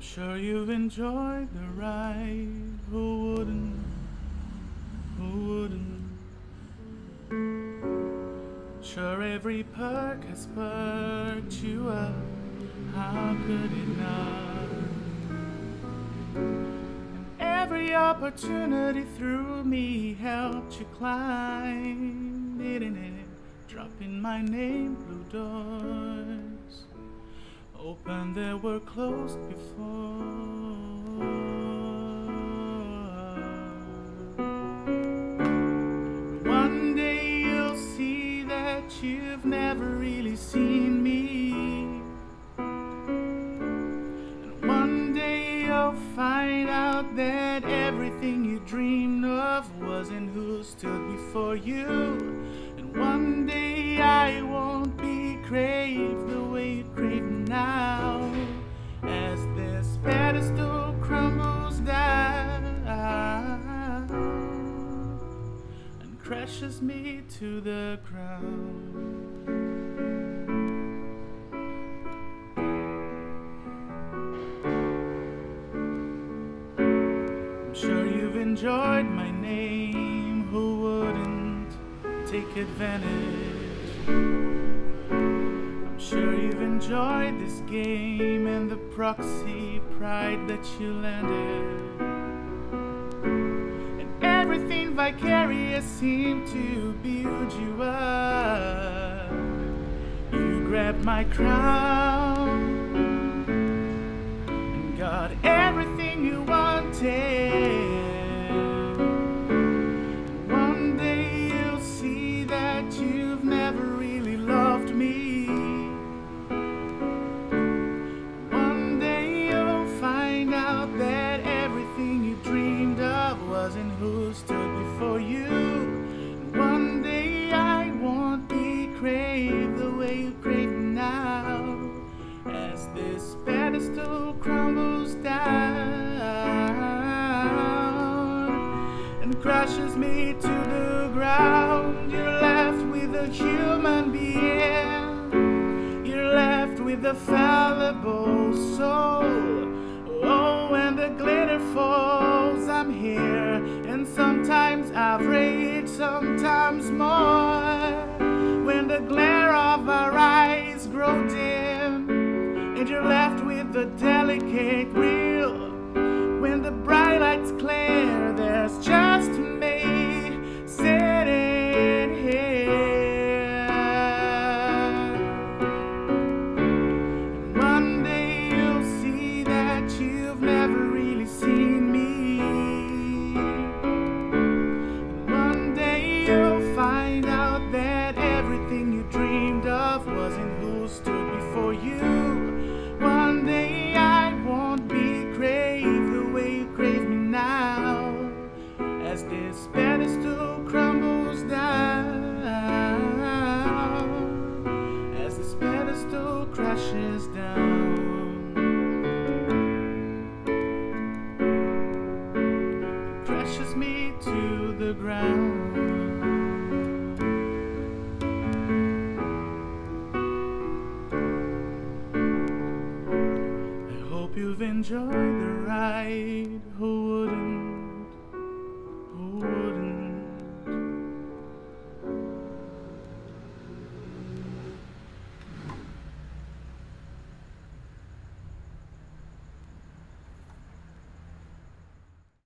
I'm sure you've enjoyed the ride. Who wouldn't? Who wouldn't? Sure, every perk has perked you up. How could it not? And every opportunity through me helped you climb, didn't it? Dropping my name Blew doors open they were closed before. One day you'll see that you've never really seen me. And one day you'll find out that everything you dreamed of wasn't who stood before you. And one day I won't crashes me to the ground. I'm sure you've enjoyed my name. Who wouldn't take advantage? I'm sure you've enjoyed this game and the proxy pride that you landed. Everything vicarious seemed to build you up. You grabbed my crown pedestal crumbles down and crashes me to the ground, you're left with a human being. You're left with a fallible soul. Oh, when the glitter falls, I'm here. And sometimes average, sometimes more. The delicate real. When the bright lights clear, there's just me sitting here. One day you'll see that you've never really seen me. One day you'll find out that everything you dreamed of wasn't crashes me to the ground. I hope you've enjoyed the ride. Who